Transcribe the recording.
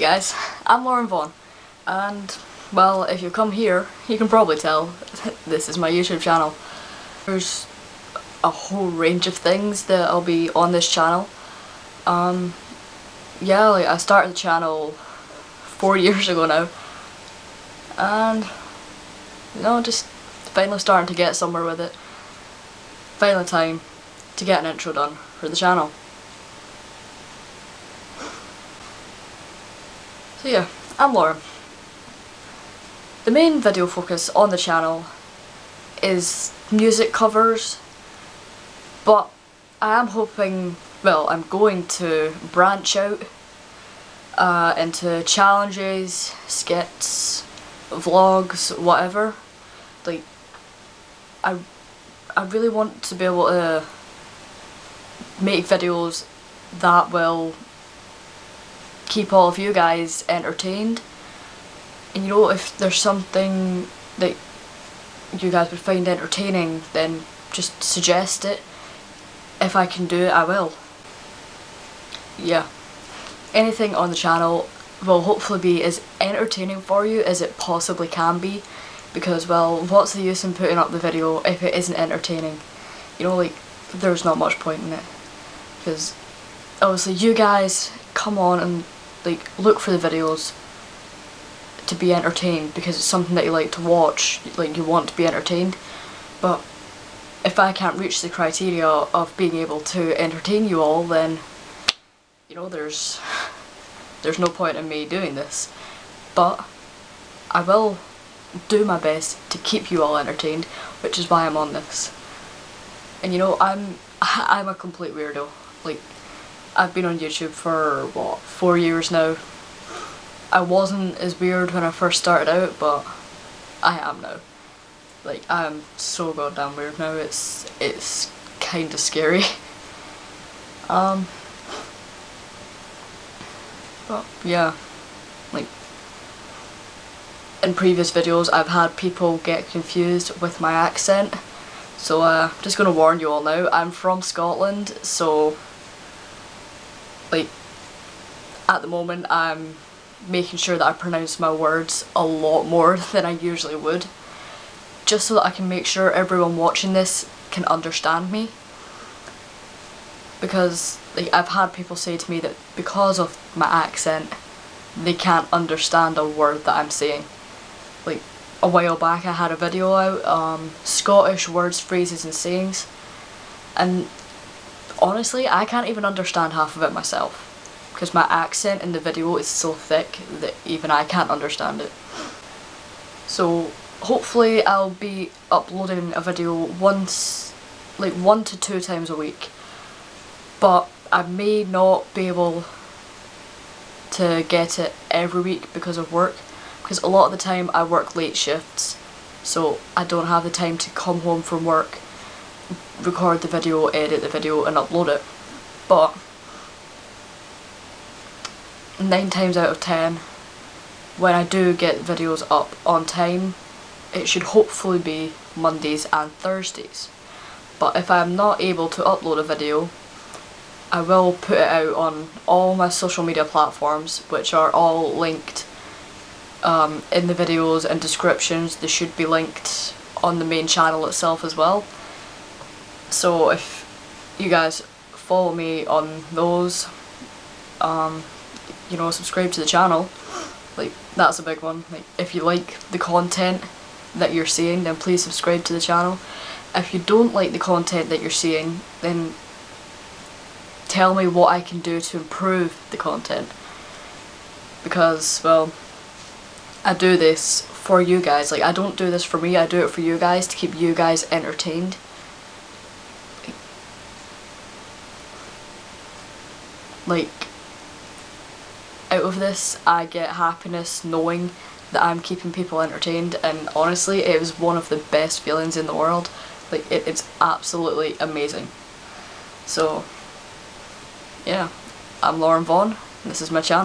guys, I'm Lauren Vaughan, and well if you come here you can probably tell this is my YouTube channel. There's a whole range of things that I'll be on this channel. Um, yeah, like I started the channel four years ago now and you know just finally starting to get somewhere with it. Finally time to get an intro done for the channel. So yeah, I'm Laura. The main video focus on the channel is music covers, but I am hoping, well, I'm going to branch out uh, into challenges, skits, vlogs, whatever. Like, I, I really want to be able to make videos that will keep all of you guys entertained. And you know, if there's something that you guys would find entertaining, then just suggest it. If I can do it, I will. Yeah. Anything on the channel will hopefully be as entertaining for you as it possibly can be because well what's the use in putting up the video if it isn't entertaining you know like there's not much point in it because obviously you guys come on and like look for the videos to be entertained because it's something that you like to watch, like you want to be entertained. But if I can't reach the criteria of being able to entertain you all, then you know there's there's no point in me doing this. But I will do my best to keep you all entertained, which is why I'm on this. And you know, I'm I'm a complete weirdo. Like I've been on YouTube for, what, four years now. I wasn't as weird when I first started out, but I am now. Like, I'm so goddamn weird now, it's, it's kinda scary. um, but yeah, like, in previous videos I've had people get confused with my accent, so uh, just gonna warn you all now, I'm from Scotland, so like at the moment I'm making sure that I pronounce my words a lot more than I usually would just so that I can make sure everyone watching this can understand me. Because like I've had people say to me that because of my accent they can't understand a word that I'm saying. Like a while back I had a video out um, Scottish words, phrases and sayings and honestly, I can't even understand half of it myself because my accent in the video is so thick that even I can't understand it. So hopefully I'll be uploading a video once, like one to two times a week, but I may not be able to get it every week because of work because a lot of the time I work late shifts so I don't have the time to come home from work record the video, edit the video and upload it. But 9 times out of 10 when I do get videos up on time it should hopefully be Mondays and Thursdays. But if I'm not able to upload a video I will put it out on all my social media platforms which are all linked um, in the videos and descriptions. They should be linked on the main channel itself as well. So if you guys follow me on those, um, you know, subscribe to the channel, like that's a big one. Like if you like the content that you're seeing, then please subscribe to the channel. If you don't like the content that you're seeing, then tell me what I can do to improve the content. Because, well, I do this for you guys. Like, I don't do this for me, I do it for you guys to keep you guys entertained. Like out of this I get happiness knowing that I'm keeping people entertained and honestly it was one of the best feelings in the world. Like it, it's absolutely amazing. So yeah I'm Lauren Vaughan this is my channel